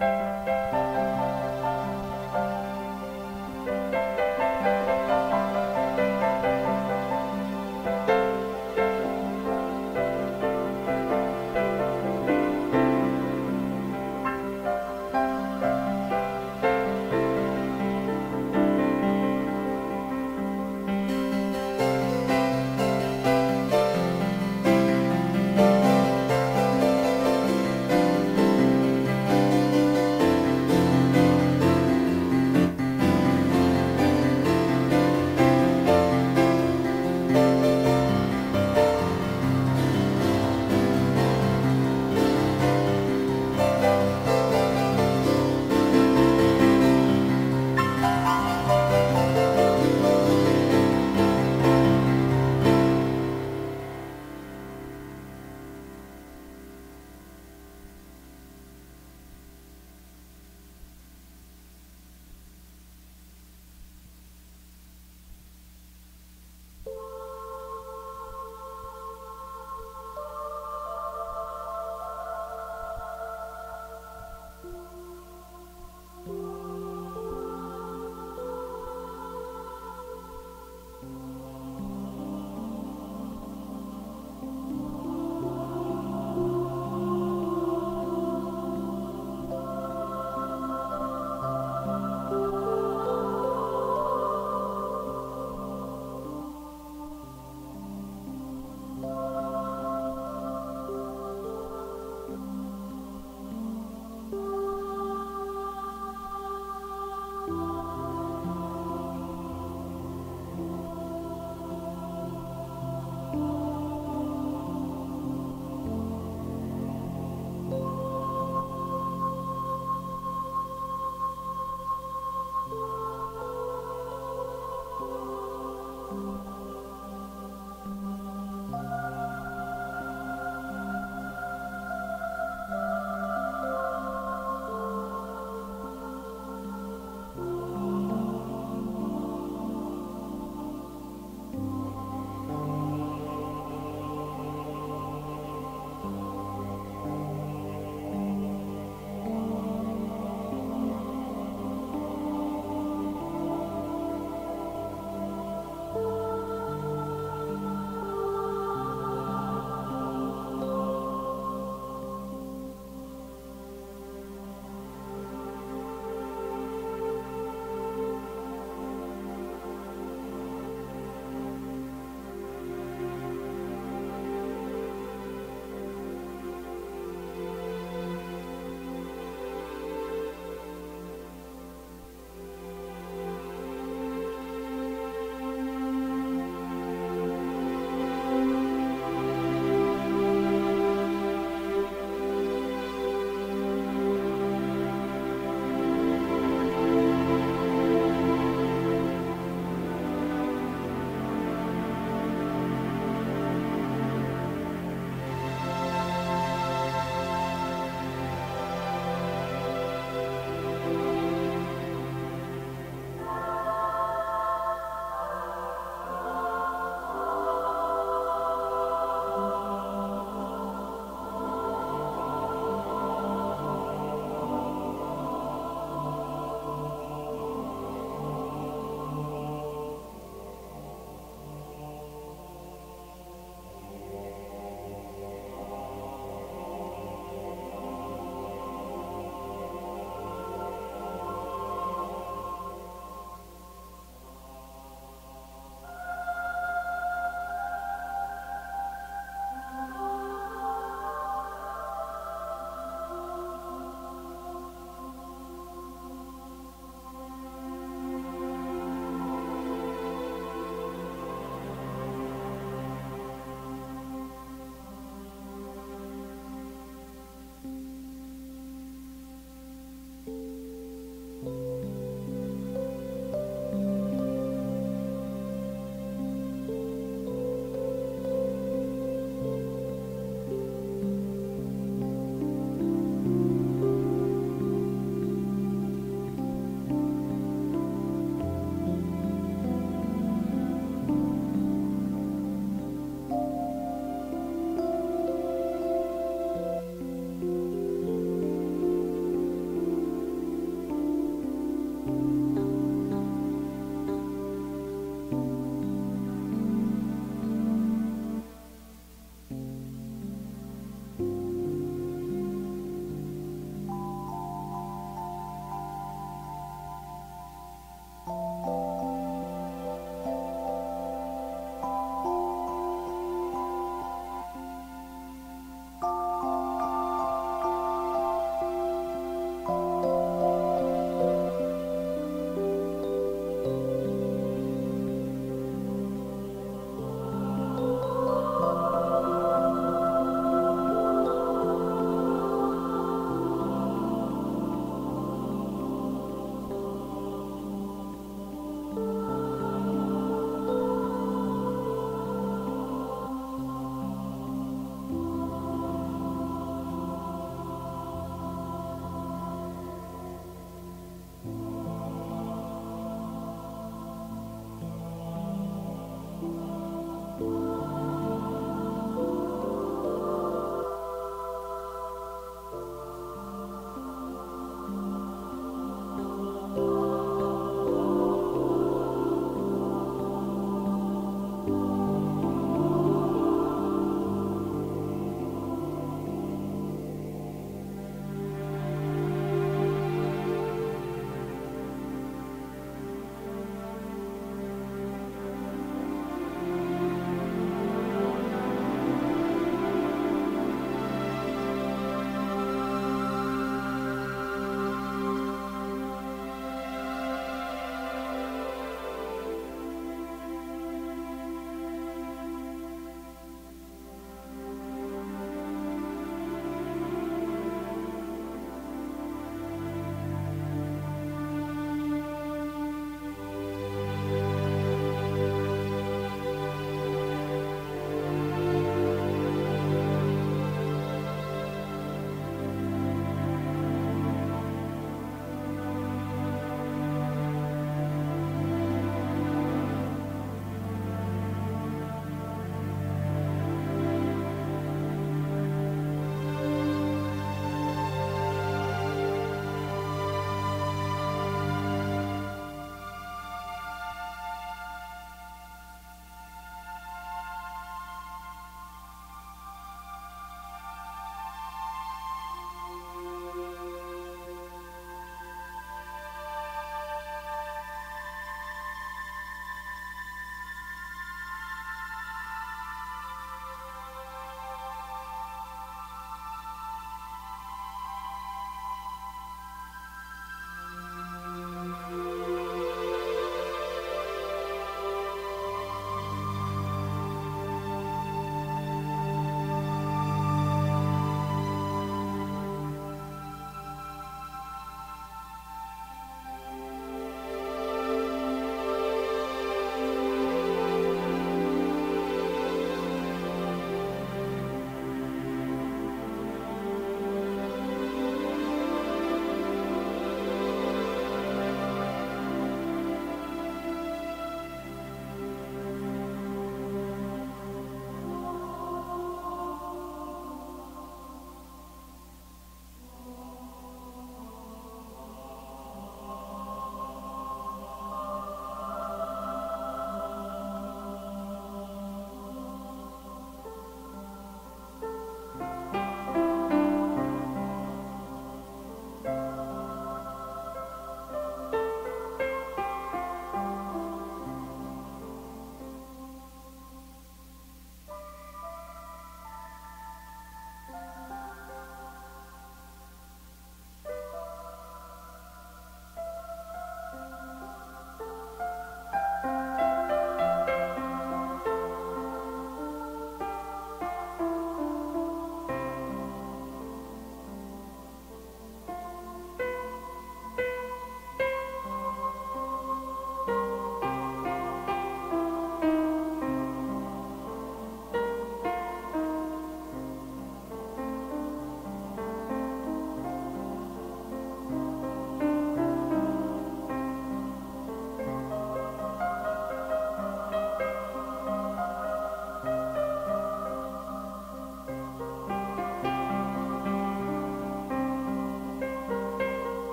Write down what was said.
Música